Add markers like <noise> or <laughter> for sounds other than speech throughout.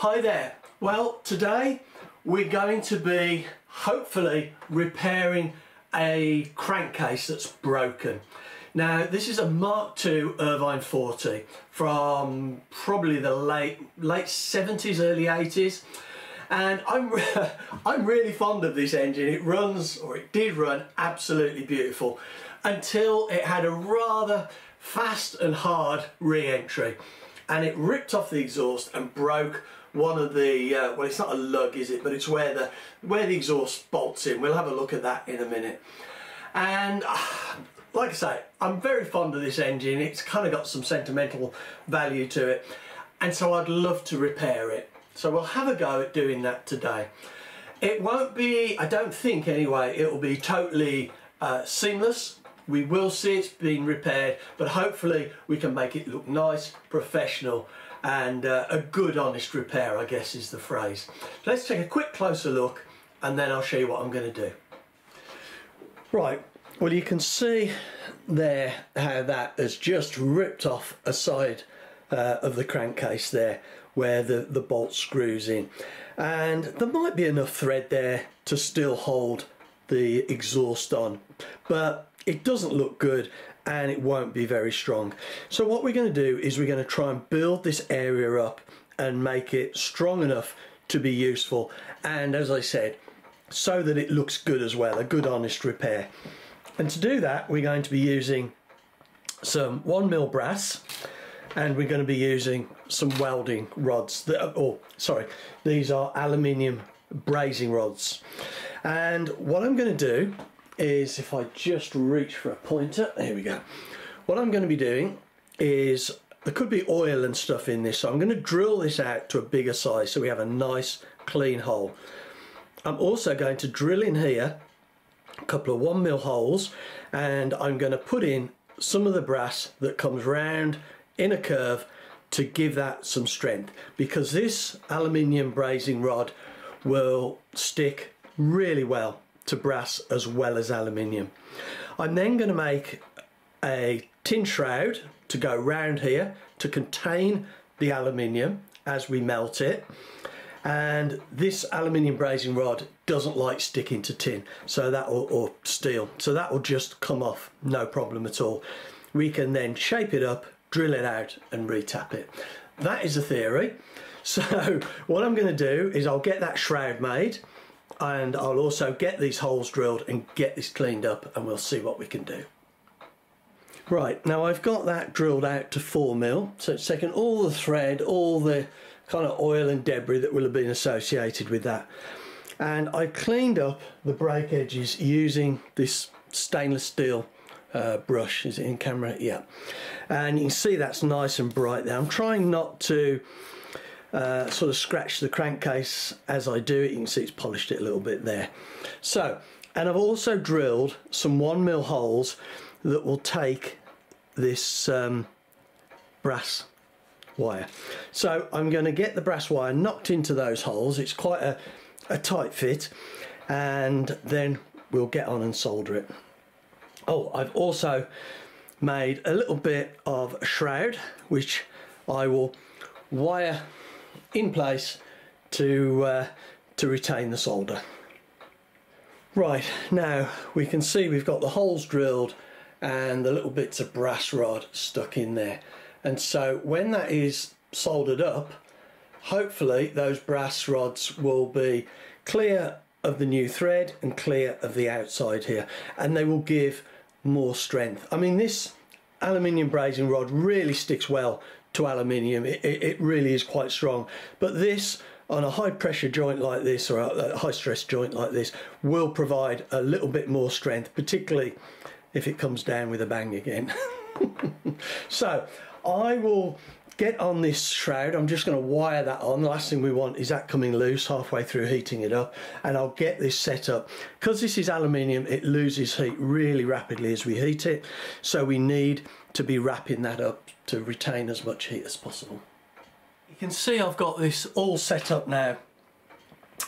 Hi there. Well, today we're going to be hopefully repairing a crankcase that's broken. Now, this is a Mark II Irvine 40 from probably the late late 70s, early 80s. And I'm, re <laughs> I'm really fond of this engine. It runs, or it did run, absolutely beautiful until it had a rather fast and hard re-entry and it ripped off the exhaust and broke one of the uh, well it's not a lug is it but it's where the where the exhaust bolts in. We'll have a look at that in a minute. And uh, like I say I'm very fond of this engine. It's kind of got some sentimental value to it. And so I'd love to repair it. So we'll have a go at doing that today. It won't be I don't think anyway it will be totally uh, seamless. We will see it's being repaired but hopefully we can make it look nice professional and uh, a good honest repair I guess is the phrase. Let's take a quick closer look and then I'll show you what I'm going to do. Right, well you can see there how that has just ripped off a side uh, of the crankcase there where the, the bolt screws in and there might be enough thread there to still hold the exhaust on but it doesn't look good and it won't be very strong. So what we're going to do is we're going to try and build this area up and make it strong enough to be useful and as I said so that it looks good as well, a good honest repair. And to do that we're going to be using some 1 mil brass and we're going to be using some welding rods that oh sorry these are aluminium brazing rods and what I'm going to do is if I just reach for a pointer, there we go. What I'm going to be doing is, there could be oil and stuff in this, so I'm going to drill this out to a bigger size so we have a nice clean hole. I'm also going to drill in here a couple of one mil holes and I'm going to put in some of the brass that comes round in a curve to give that some strength because this aluminium brazing rod will stick really well to brass as well as aluminium. I'm then going to make a tin shroud to go round here to contain the aluminium as we melt it. And this aluminium brazing rod doesn't like sticking to tin so that will or steel. So that will just come off no problem at all. We can then shape it up drill it out and retap it. That is a theory. <laughs> So what I'm going to do is I'll get that shroud made and I'll also get these holes drilled and get this cleaned up and we'll see what we can do. Right, now I've got that drilled out to 4 mil, so it's taken all the thread, all the kind of oil and debris that will have been associated with that. And I cleaned up the break edges using this stainless steel uh, brush. Is it in camera? Yeah. And you can see that's nice and bright there. I'm trying not to uh, sort of scratch the crankcase as I do it. You can see it's polished it a little bit there. So, and I've also drilled some one mil holes that will take this um, brass wire. So I'm going to get the brass wire knocked into those holes. It's quite a, a tight fit and then we'll get on and solder it. Oh, I've also made a little bit of shroud which I will wire in place to, uh, to retain the solder. Right, now we can see we've got the holes drilled and the little bits of brass rod stuck in there. And so when that is soldered up, hopefully those brass rods will be clear of the new thread and clear of the outside here and they will give more strength. I mean this aluminium brazing rod really sticks well to aluminium. It, it, really is quite strong. But this, on a high pressure joint like this, or a, high stress joint like this, will provide a little bit more strength, particularly if it comes down with a bang again. <laughs> so I will get on this shroud. I'm just going to wire that on. The last thing we want is that coming loose halfway through heating it up and I'll get this set up. Because this is aluminium it loses heat really rapidly as we heat it so we need to be wrapping that up to retain as much heat as possible. You can see I've got this all set up now.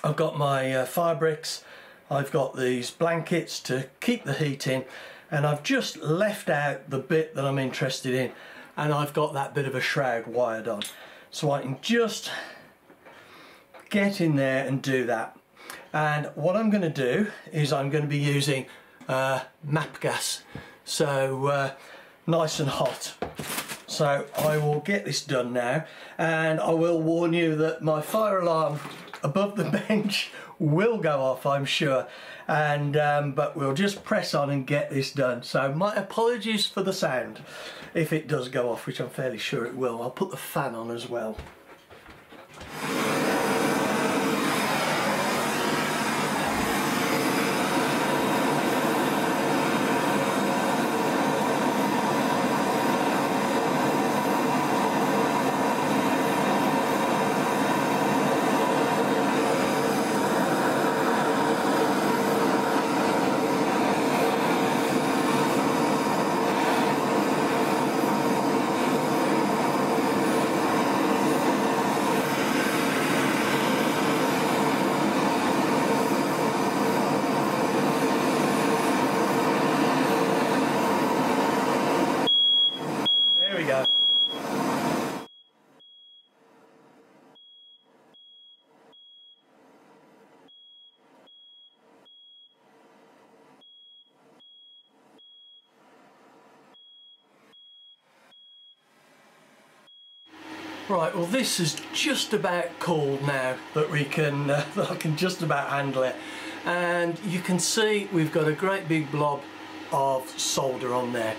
I've got my uh, fire bricks I've got these blankets to keep the heat in and I've just left out the bit that I'm interested in and I've got that bit of a shroud wired on so I can just get in there and do that. And what I'm going to do is I'm going to be using uh, MAPP gas. So uh, nice and hot. So I will get this done now and I will warn you that my fire alarm above the <laughs> bench will go off I'm sure. And um, but we'll just press on and get this done. So my apologies for the sound. If it does go off which I'm fairly sure it will I'll put the fan on as well Right, well this is just about cooled now that we can, uh, <laughs> that I can just about handle it. And you can see we've got a great big blob of solder on there.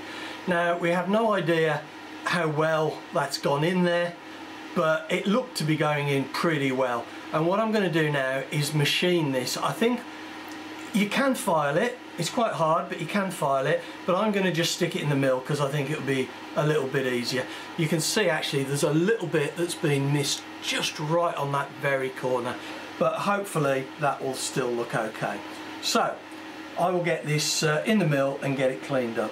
Now we have no idea how well that's gone in there, but it looked to be going in pretty well. And what I'm going to do now is machine this. I think you can file it, it's quite hard, but you can file it, but I'm going to just stick it in the mill because I think it'll be a little bit easier. You can see actually there's a little bit that's been missed just right on that very corner, but hopefully that will still look okay. So, I will get this uh, in the mill and get it cleaned up.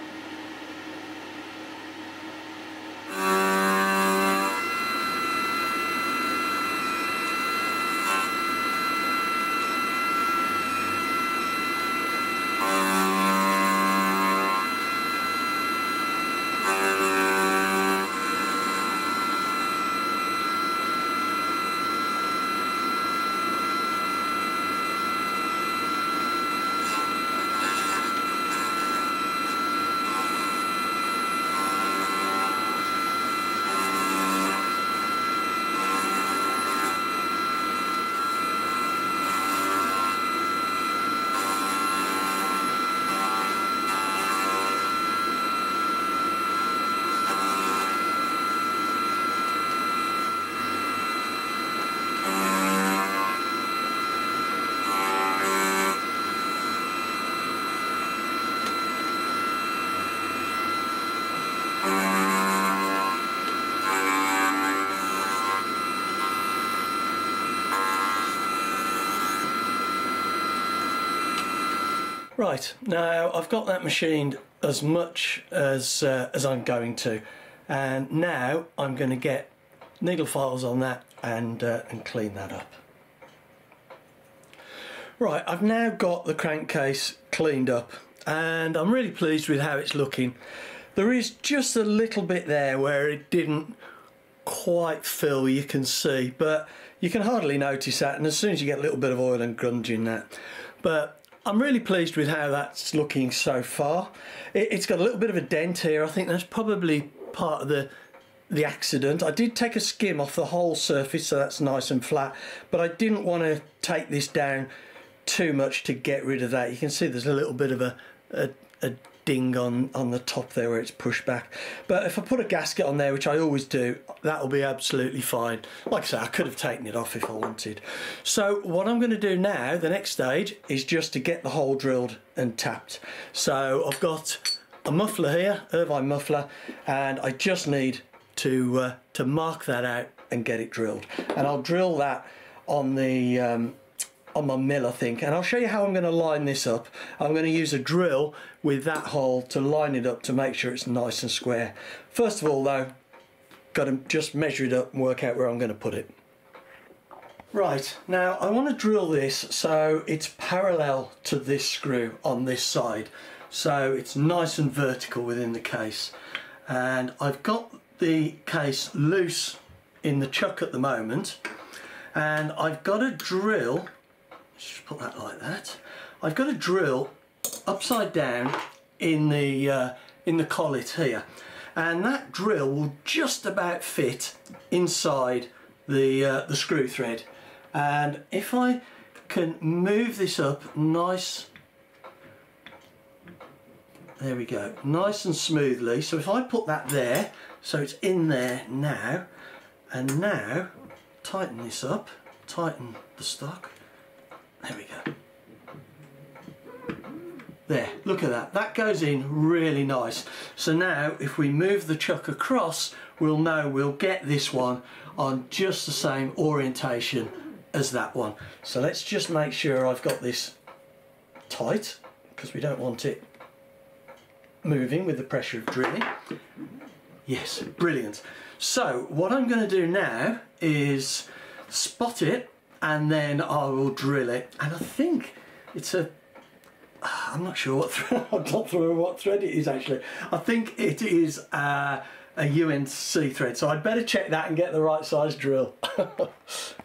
Right, now I've got that machined as much as, uh, as I'm going to and now I'm going to get needle files on that and, uh, and clean that up. Right, I've now got the crankcase cleaned up and I'm really pleased with how it's looking. There is just a little bit there where it didn't quite fill, you can see, but you can hardly notice that and as soon as you get a little bit of oil and grunge in that. But I'm really pleased with how that's looking so far. It, has got a little bit of a dent here. I think that's probably part of the the accident. I did take a skim off the whole surface so that's nice and flat but I didn't want to take this down too much to get rid of that. You can see there's a little bit of a, a, a ding on, on the top there where it's pushed back. But if I put a gasket on there, which I always do, that'll be absolutely fine. Like I say, I could have taken it off if I wanted. So what I'm going to do now, the next stage, is just to get the hole drilled and tapped. So I've got a muffler here, Irvine muffler, and I just need to, uh, to mark that out and get it drilled. And I'll drill that on the um, on my mill I think. And I'll show you how I'm going to line this up. I'm going to use a drill with that hole to line it up to make sure it's nice and square. First of all though got to just measure it up and work out where I'm going to put it. Right now I want to drill this so it's parallel to this screw on this side. So it's nice and vertical within the case. And I've got the case loose in the chuck at the moment. And I've got a drill just put that like that. I've got a drill upside down in the uh, in the collet here. And that drill will just about fit inside the uh, the screw thread. And if I can move this up nice there we go nice and smoothly. So if I put that there so it's in there now. And now tighten this up tighten the stock there we go there, look at that. That goes in really nice. So now if we move the chuck across, we'll know we'll get this one on just the same orientation as that one. So let's just make sure I've got this tight because we don't want it moving with the pressure of drilling. Yes, brilliant. So what I'm going to do now is spot it and then I will drill it and I think it's a <sighs> I'm not sure what thread, <laughs> I'm not sure what thread it is actually. I think it is uh, a UNC thread, so I'd better check that and get the right size drill. <laughs>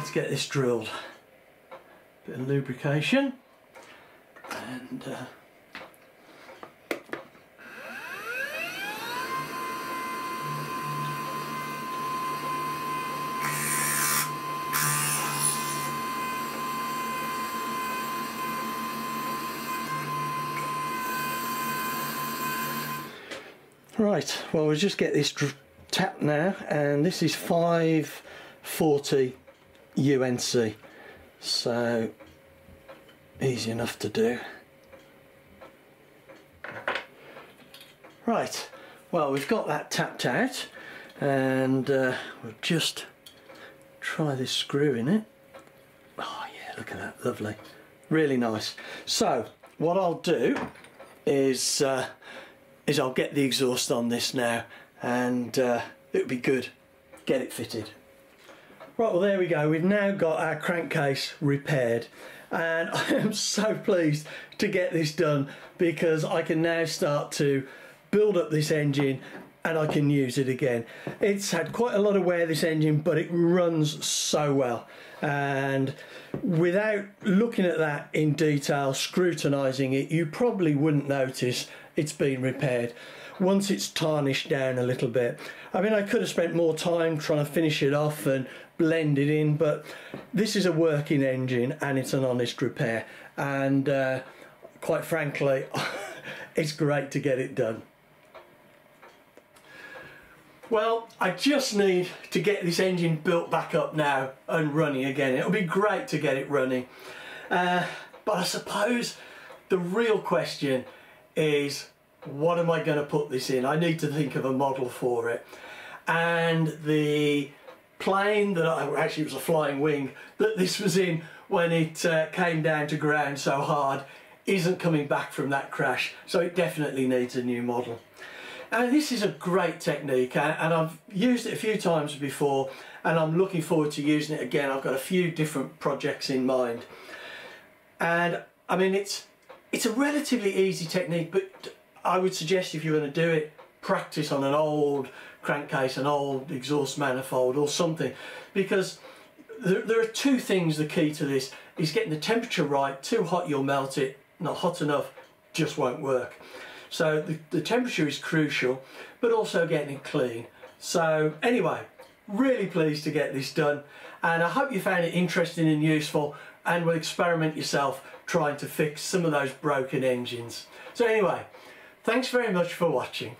let's get this drilled. Bit of lubrication and uh, Right, well we'll just get this tap now and this is 540 UNC so easy enough to do. Right well we've got that tapped out and uh, we'll just try this screw in it. Oh yeah look at that lovely. Really nice. So what I'll do is uh, is I'll get the exhaust on this now and uh, it would be good. Get it fitted Right, well there we go. We've now got our crankcase repaired and <laughs> I am so pleased to get this done because I can now start to build up this engine and I can use it again. It's had quite a lot of wear this engine but it runs so well and without looking at that in detail, scrutinising it, you probably wouldn't notice it's been repaired once it's tarnished down a little bit. I mean I could have spent more time trying to finish it off and blended in but this is a working engine and it's an honest repair. And uh, quite frankly <laughs> it's great to get it done. Well I just need to get this engine built back up now and running again. It'll be great to get it running. Uh, but I suppose the real question is what am I going to put this in? I need to think of a model for it. And the plane that I actually was a flying wing that this was in when it uh, came down to ground so hard isn't coming back from that crash. So it definitely needs a new model. And this is a great technique and I've used it a few times before and I'm looking forward to using it again. I've got a few different projects in mind. And I mean it's it's a relatively easy technique but I would suggest if you're going to do it practice on an old crankcase, an old exhaust manifold or something. Because there, there, are two things the key to this. Is getting the temperature right too hot you'll melt it not hot enough just won't work. So the, the temperature is crucial but also getting it clean. So anyway really pleased to get this done and I hope you found it interesting and useful and will experiment yourself trying to fix some of those broken engines. So anyway thanks very much for watching